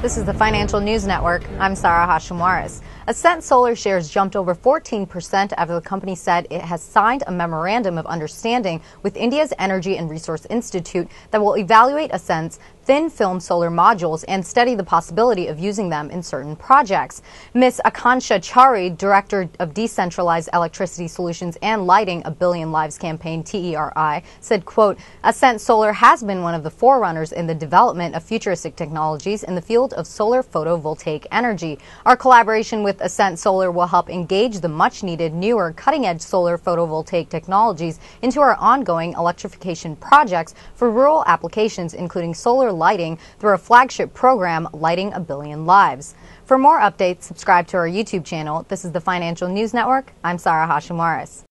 This is the Financial News Network. I'm Sarah Hashimwaris. Ascent Solar shares jumped over 14% after the company said it has signed a memorandum of understanding with India's Energy and Resource Institute that will evaluate Ascent's thin film solar modules and study the possibility of using them in certain projects. Ms. Akanksha Chaurey, Director of Decentralized Electricity Solutions and Lighting, a Billion Lives campaign, TERI, said, quote, Ascent Solar has been one of the forerunners in the development of futuristic technologies in the field of solar photovoltaic energy. Our collaboration with Ascent Solar will help engage the much needed newer cutting edge solar photovoltaic technologies into our ongoing electrification projects for rural applications, including solar lighting through our flagship program, Lighting a Billion Lives. For more updates, subscribe to our YouTube channel. This is the Financial News Network. I'm Sarah Hashimwaris.